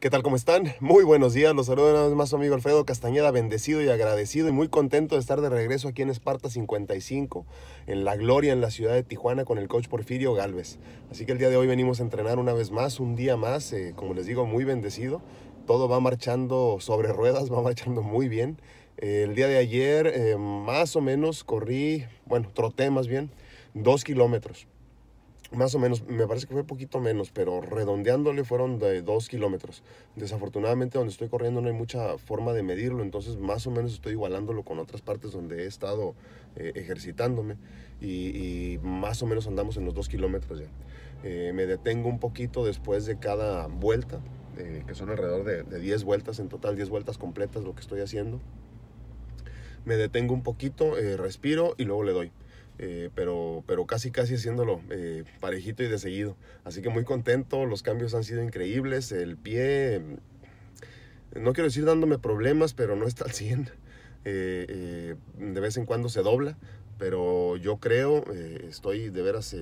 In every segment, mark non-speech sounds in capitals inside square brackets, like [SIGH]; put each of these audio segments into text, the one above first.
¿Qué tal? ¿Cómo están? Muy buenos días. Los saludo una vez más amigo Alfredo Castañeda, bendecido y agradecido y muy contento de estar de regreso aquí en Esparta 55, en La Gloria, en la ciudad de Tijuana, con el coach Porfirio Galvez. Así que el día de hoy venimos a entrenar una vez más, un día más, eh, como les digo, muy bendecido. Todo va marchando sobre ruedas, [LAUGHS] va marchando muy bien. Eh, el día de ayer, eh, más o menos, corrí, bueno, troté más bien, dos kilómetros más o menos, me parece que fue poquito menos, pero redondeándole fueron de dos kilómetros. Desafortunadamente donde estoy corriendo no hay mucha forma de medirlo, entonces más o menos estoy igualándolo con otras partes donde he estado eh, ejercitándome y, más o menos andamos en los dos kilómetros ya. Eh, me detengo un poquito después de cada vuelta, eh, que son alrededor de, de 10 vueltas, en total 10 vueltas completas lo que estoy haciendo. Me detengo un poquito, respiro y luego le doy. Eh, pero, pero casi casi haciéndolo eh, parejito y de seguido. Así que muy contento, los cambios han sido increíbles, el pie, mm, no quiero decir dándome problemas, pero no está al 100. Eh, de vez en cuando se dobla, pero yo creo, estoy de veras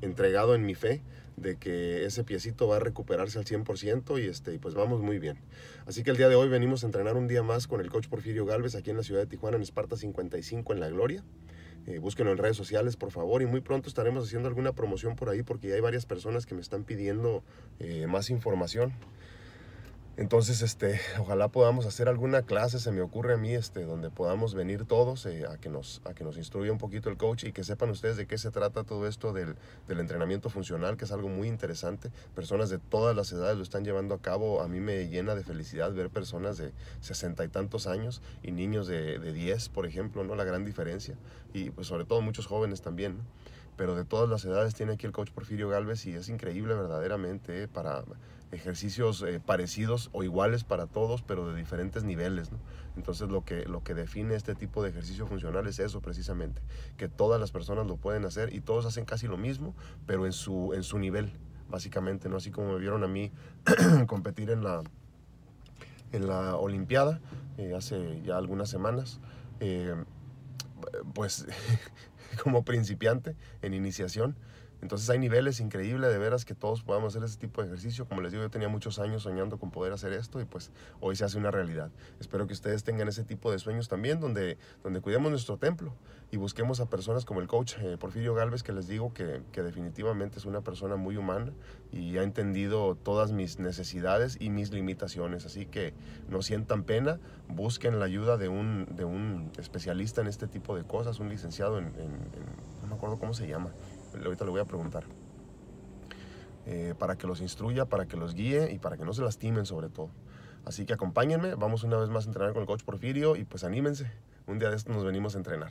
entregado en mi fe de que ese piecito va a recuperarse al 100% y este, pues vamos muy bien. Así que el día de hoy venimos a entrenar un día más con el coach Porfirio Galvez aquí en la ciudad de Tijuana, en Esparta 55 en La Gloria. Eh, búsquenlo en redes sociales, por favor, y muy pronto estaremos haciendo alguna promoción por ahí porque ya hay varias personas que me están pidiendo eh, más información. Entonces, este, [LAUGHS] ojalá podamos hacer alguna clase, se me ocurre a mí, este, donde podamos venir todos eh, a, que nos, a que nos instruya un poquito el coach y que sepan ustedes de qué se trata todo esto del, del, entrenamiento funcional, que es algo muy interesante. Personas de todas las edades lo están llevando a cabo. A mí me llena de felicidad ver personas de sesenta y tantos años y niños de, de 10, por ejemplo, ¿no? La gran diferencia. Y pues sobre todo muchos jóvenes también, pero de todas las edades tiene aquí el coach Porfirio Galvez y es increíble verdaderamente eh, para ejercicios eh, parecidos o iguales para todos, pero de diferentes niveles. Entonces lo que, lo que define este tipo de ejercicio funcional es eso precisamente, que todas las personas lo pueden hacer y todos hacen casi lo mismo, pero en su, en su nivel, básicamente, ¿no? Así como me vieron a mí [CLEARS THROAT] competir en la, en la Olimpiada eh, hace ya algunas semanas. Eh, pues [LAUGHS] como principiante en iniciación, entonces hay niveles increíbles de veras que todos podamos hacer ese tipo de ejercicio. Como les digo, yo tenía muchos años soñando con poder hacer esto y pues hoy se hace una realidad. Espero que ustedes tengan ese tipo de sueños también, donde, donde cuidemos nuestro templo y busquemos a personas como el coach eh, Porfirio Galvez, que les digo que, que, definitivamente es una persona muy humana y ha entendido todas mis necesidades y mis limitaciones. Así que no sientan pena, busquen la ayuda de un, de un especialista en este tipo de cosas, un licenciado en, en no me acuerdo cómo se llama ahorita le voy a preguntar. Eh, para que los instruya, para que los guíe y para que no se lastimen sobre todo. Así que acompáñenme, vamos una vez más a entrenar con el coach Porfirio y pues anímense. Un día de esto nos venimos a entrenar.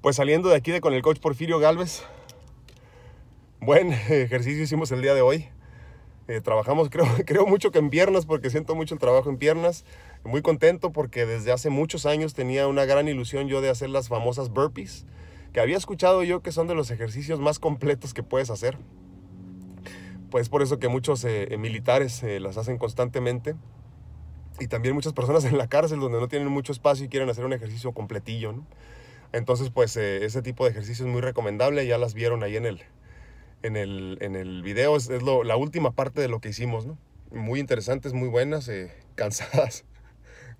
Pues saliendo de aquí de con el coach Porfirio Galvez, buen [LAUGHS] ejercicio hicimos el día de hoy. Eh, trabajamos, [LAUGHS] creo, creo mucho que en piernas, porque siento mucho el trabajo en piernas. Muy contento porque desde hace muchos años tenía una gran ilusión yo de hacer las famosas burpees, que había escuchado yo que son de los ejercicios más completos que puedes hacer. Pues por eso que muchos eh, militares eh, las hacen constantemente. Y también muchas personas en la cárcel donde no tienen mucho espacio y quieren hacer un ejercicio completillo. ¿no? Entonces, pues eh, ese tipo de ejercicio es muy recomendable. Ya las vieron ahí en el, en el, en el video. Es, la última parte de lo que hicimos. Muy interesantes, muy buenas, eh, [LAUGHS] cansadas.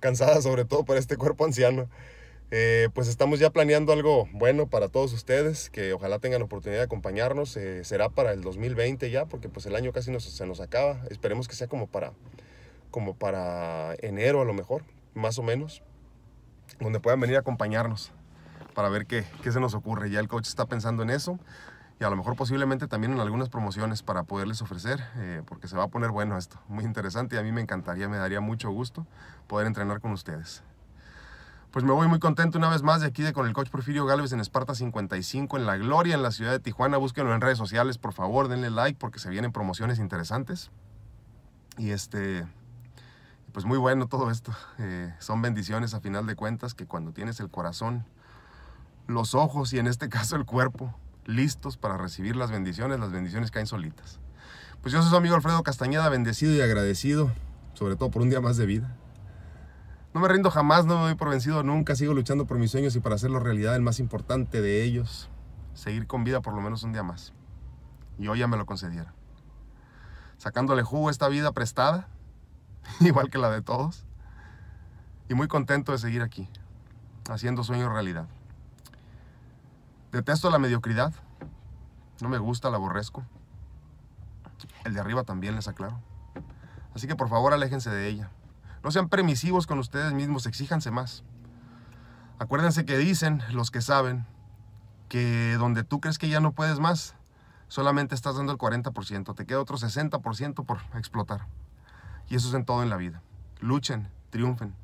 cansadas sobre todo para este cuerpo anciano. Eh, pues estamos ya planeando algo bueno para todos ustedes, que ojalá tengan oportunidad de acompañarnos. será para el 2020 ya, porque pues el año casi nos, se nos acaba. Esperemos que sea como para, como para enero a lo mejor, más o menos, donde puedan venir a acompañarnos para ver qué, se nos ocurre. Ya el coach está pensando en eso y a lo mejor posiblemente también en algunas promociones para poderles ofrecer, eh, porque se va a poner bueno esto, muy interesante y a mí me encantaría, me daría mucho gusto poder entrenar con ustedes. Pues me voy muy contento una vez más de aquí con el coach Porfirio Galvez en Esparta 55 en La Gloria, en la ciudad de Tijuana. Búsquenlo en redes sociales, por favor, denle like porque se vienen promociones interesantes. Y este, pues muy bueno todo esto. Eh, son bendiciones a final de cuentas que cuando tienes el corazón, los ojos y en este caso el cuerpo listos para recibir las bendiciones, las bendiciones caen solitas. Pues yo soy su amigo Alfredo Castañeda, bendecido y agradecido, sobre todo por un día más de vida. No me rindo jamás, no me doy por vencido nunca, sigo luchando por mis sueños y para hacerlo realidad, el más importante de ellos, seguir con vida por lo menos un día más. Y hoy ya me lo concediera. Sacándole jugo a esta vida prestada, [LAUGHS] igual que la de todos. Y muy contento de seguir aquí, haciendo sueños realidad. Detesto la mediocridad, no me gusta, la aborrezco. El de arriba también les aclaro. Así que por favor aléjense de ella. No sean permisivos con ustedes mismos, exíjanse más. Acuérdense que dicen los que saben que donde tú crees que ya no puedes más, solamente estás dando el 40%, te queda otro 60% por explotar. Y eso es en todo en la vida. Luchen, triunfen,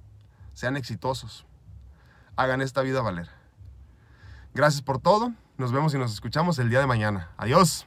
sean exitosos, hagan esta vida valer. Gracias por todo, nos vemos y nos escuchamos el día de mañana. Adiós.